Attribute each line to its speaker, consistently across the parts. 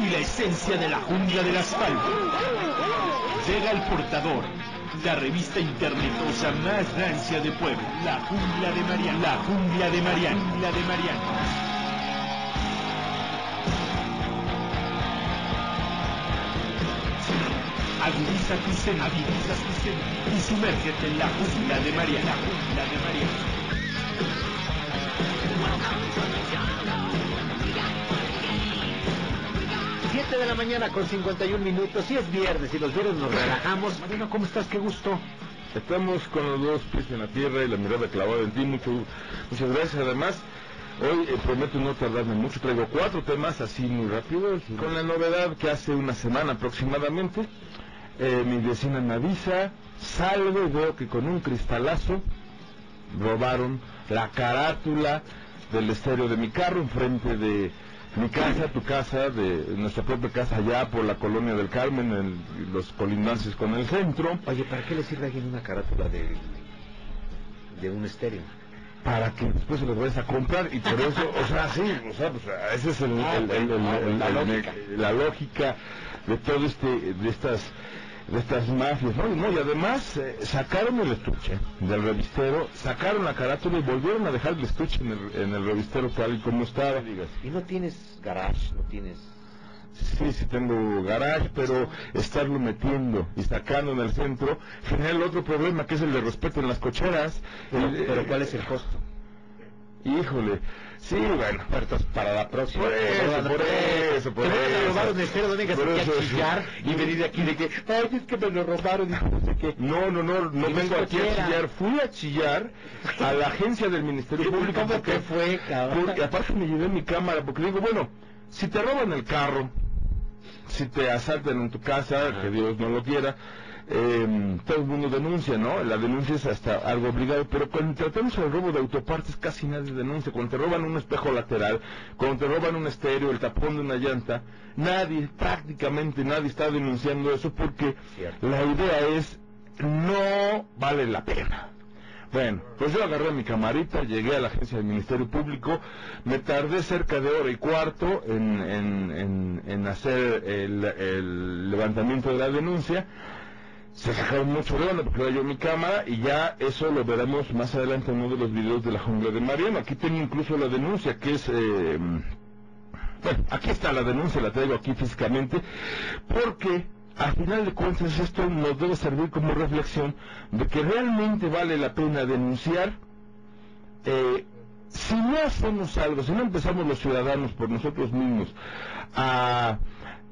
Speaker 1: y la esencia de la jungla del asfalto. Llega el portador, la revista internetosa más rancia de Puebla, la jungla de Mariano, la jungla de Mariano, la de Mariano. Agudiza tu sen, agudiza tu sen y sumérgete en la jungla de Mariana, la jungla de Mariana.
Speaker 2: Siete de la mañana con 51 minutos, y es viernes y los viernes nos relajamos. Mariano, ¿cómo estás? Qué gusto.
Speaker 3: Estamos con los dos pies en la tierra y la mirada clavada en ti. Mucho, muchas gracias. Además, hoy eh, prometo no tardarme mucho. Traigo cuatro temas así muy rápidos. Con la novedad que hace una semana aproximadamente, eh, mi vecina me avisa, salgo y veo que con un cristalazo robaron la carátula del estéreo de mi carro enfrente de mi casa, tu casa, de nuestra propia casa allá por la colonia del Carmen, en los colindantes con el centro.
Speaker 2: Oye, ¿para qué le sirve a alguien una carátula de, de un estéreo?
Speaker 3: para que después se los vayas a comprar y por eso, o sea, sí, o sea, pues, esa es el-
Speaker 2: Ah,
Speaker 3: el- el-
Speaker 2: la lógica.
Speaker 3: la lógica de todo este, de estas, de estas mafias, ¿no? Y, no, y además eh, sacaron el estuche del revistero, sacaron la carátula y volvieron a dejar el estuche en el, en el revistero tal y como estaba.
Speaker 2: Y no tienes garage, no tienes...
Speaker 3: Sí, sí tengo garage, pero estarlo metiendo y sacando en el centro genera el otro problema que es el de respeto en las cocheras.
Speaker 2: Pero, ¿cuál es el costo?
Speaker 3: Híjole, sí, bueno.
Speaker 2: Para la próxima.
Speaker 3: Por eso, por eso, por eso.
Speaker 2: robar un estéreo, no vengas aquí a chillar y venir de aquí de que, ay, es que me lo robaron y no sé qué.
Speaker 3: No, no, no, vengo aquí a chillar. Fui a chillar a la agencia del Ministerio Público.
Speaker 2: ¿Cómo fue, cabrón?
Speaker 3: porque aparte me llevé mi cámara, porque digo, bueno, si te roban el carro, si te asaltan en tu casa, que Dios no lo quiera, eh, todo el mundo denuncia, ¿no? La denuncia es hasta algo obligado, pero cuando tratamos el robo de autopartes casi nadie denuncia. Cuando te roban un espejo lateral, cuando te roban un estéreo, el tapón de una llanta, nadie, prácticamente nadie está denunciando eso porque
Speaker 2: Cierto.
Speaker 3: la idea es no vale la pena. Bueno, pues yo agarré mi camarita, llegué a la agencia del Ministerio Público, me tardé cerca de hora y cuarto en, en- en- en hacer el, el levantamiento de la denuncia. Se sacaron mucho de onda porque era yo mi cámara y ya eso lo veremos más adelante en uno de los videos de la jungla de Mariano. Aquí tengo incluso la denuncia que es... eh, bueno, aquí está la denuncia, la traigo aquí físicamente, porque a final de cuentas esto nos debe servir como reflexión de que realmente vale la pena denunciar eh, si no hacemos algo, si no empezamos los ciudadanos por nosotros mismos a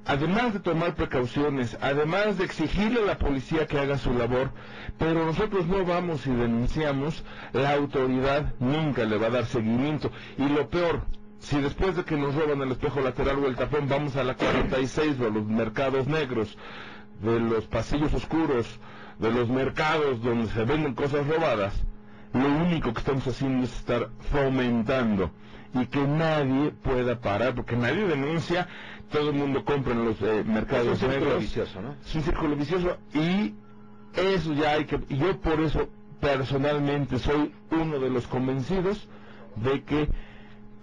Speaker 3: además de tomar precauciones, además de exigirle a la policía que haga su labor, pero nosotros no vamos y denunciamos, la autoridad nunca le va a dar seguimiento. Y lo peor, si después de que nos roban el espejo lateral o el tapón vamos a la 46 o a los mercados negros, de los pasillos oscuros, de los mercados donde se venden cosas robadas, lo único que estamos haciendo es estar fomentando y que nadie pueda parar, porque nadie denuncia, todo el mundo compra en los eh, mercados
Speaker 2: Es un círculo
Speaker 3: negros.
Speaker 2: vicioso, ¿no?
Speaker 3: Es un círculo vicioso y eso ya hay que, y yo por eso personalmente soy uno de los convencidos de que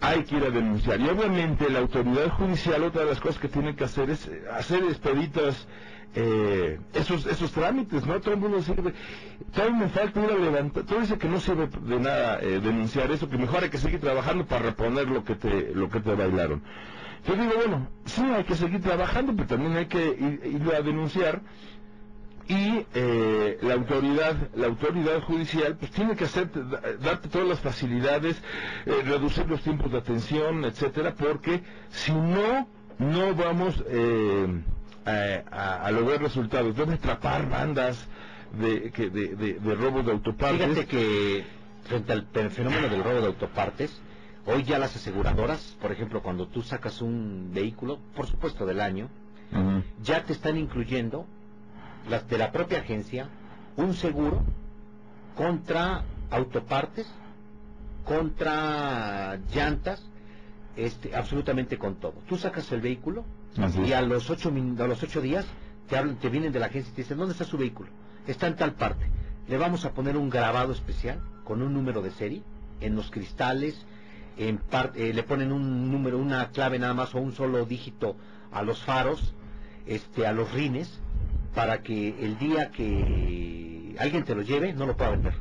Speaker 3: hay que ir a denunciar. Y obviamente la autoridad judicial, otra de las cosas que tiene que hacer es eh, hacer expeditas eh, esos esos trámites, ¿no? Todo el mundo sirve. Todavía me falta ir a levantar. Todo dice que no sirve de nada eh, denunciar eso, que mejor hay que seguir trabajando para reponer lo que te lo que te bailaron. Yo digo, bueno, sí hay que seguir trabajando, pero también hay que ir, ir a denunciar y eh, la autoridad la autoridad judicial pues tiene que hacer darte todas las facilidades eh, reducir los tiempos de atención etcétera porque si no no vamos eh, a, a- lograr resultados. Debe atrapar bandas de, que- de, de- de robos de autopartes.
Speaker 2: Fíjate que frente al fenómeno del robo de autopartes, hoy ya las aseguradoras, por ejemplo, cuando tú sacas un vehículo, por supuesto del año, ya te están incluyendo las de la propia agencia un seguro contra autopartes, contra llantas, este, absolutamente con todo. Tú sacas el vehículo
Speaker 3: Así
Speaker 2: y a los ocho a los ocho días te hablan, te vienen de la agencia y te dicen dónde está su vehículo. Está en tal parte. Le vamos a poner un grabado especial con un número de serie en los cristales, en par- eh, le ponen un número, una clave nada más o un solo dígito a los faros, este, a los rines, para que el día que alguien te lo lleve no lo pueda vender.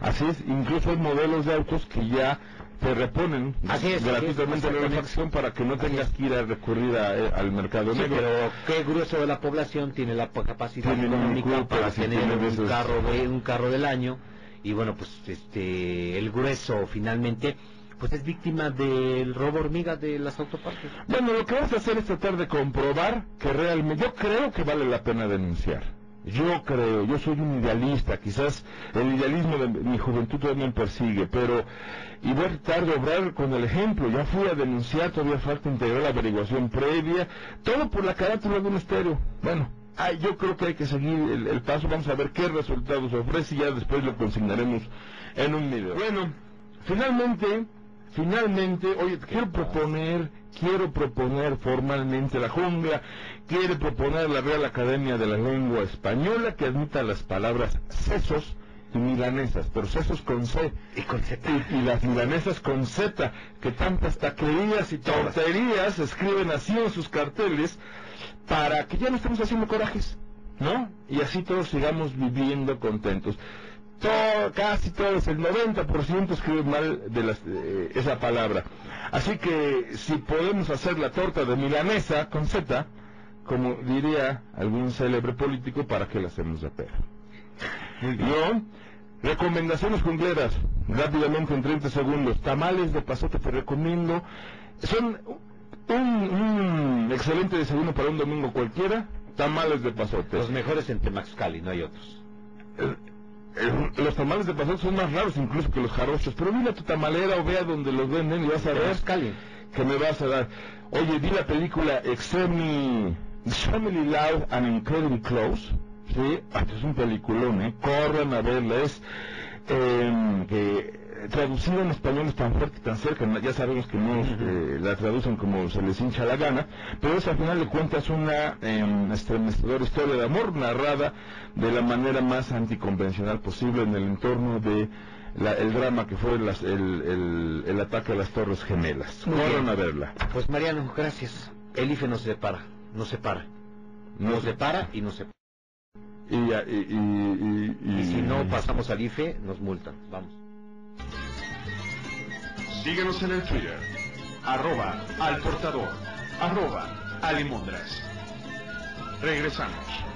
Speaker 3: Así es, incluso hay modelos de autos que ya te reponen
Speaker 2: Así es,
Speaker 3: gratuitamente
Speaker 2: así es,
Speaker 3: la refacción para que no tengas que ir a recurrir a- eh, al mercado
Speaker 2: Sí,
Speaker 3: negro.
Speaker 2: pero qué grueso de la población tiene la pa- capacidad
Speaker 3: Tiene
Speaker 2: económica para tener un carro de un carro del año y bueno pues este el grueso finalmente pues es víctima del robo hormiga de las autopartes.
Speaker 3: Bueno, lo que vamos a hacer es tratar de comprobar que realmente, yo creo que vale la pena denunciar. Yo creo, yo soy un idealista, quizás el idealismo de mi juventud todavía me persigue, pero y voy a tratar de obrar con el ejemplo. Ya fui a denunciar, todavía falta integrar la averiguación previa, todo por la carátula de un estéreo. Bueno, ay, yo creo que hay que seguir el, el paso, vamos a ver qué resultados ofrece y ya después lo consignaremos en un video. Bueno, finalmente, finalmente, oye, quiero proponer, quiero proponer formalmente la jungla, quiere proponer la Real Academia de la Lengua Española que admita las palabras sesos y milanesas, pero sesos con C.
Speaker 2: Y con Z.
Speaker 3: Y, y las milanesas con Z, que tantas taquerías y tonterías escriben así en sus carteles, para que ya no estemos haciendo corajes, ¿no? Y así todos sigamos viviendo contentos. Todo, casi todos, el 90% escriben mal de las, eh, esa palabra. Así que si podemos hacer la torta de milanesa con Z, como diría algún célebre político, ¿para qué la hacemos de pera? Yo, recomendaciones jungleras, rápidamente en 30 segundos. Tamales de pasote te recomiendo. Son un, un excelente desayuno para un domingo cualquiera. Tamales de pasote.
Speaker 2: Los mejores en Temaxcali, no hay otros.
Speaker 3: Eh, eh, los tamales de pasote son más raros incluso que los jarochos. Pero mira tu tamalera o vea donde los venden y vas a ver
Speaker 2: Temaxcali.
Speaker 3: que me vas a dar. Oye, vi la película Extremely, Extremely Loud and Incredibly Close. Sí, ah, es un peliculón, ¿eh? Corran a verla. Es eh, que traducida en español es tan fuerte y tan cerca. Ya sabemos que no eh, la traducen como se les hincha la gana. Pero es al final de cuentas una eh, estremecedora historia de amor narrada de la manera más anticonvencional posible en el entorno de la- el drama que fue las- el, el- el ataque a las Torres Gemelas. Corran a verla.
Speaker 2: Pues Mariano, gracias. El IFE nos separa, nos separa. Nos separa y nos separa.
Speaker 3: Y, y, y, y-
Speaker 2: Y si no pasamos al IFE, nos multan. Vamos.
Speaker 1: Síguenos en el Twitter, arroba al portador, arroba alimondras. Regresamos.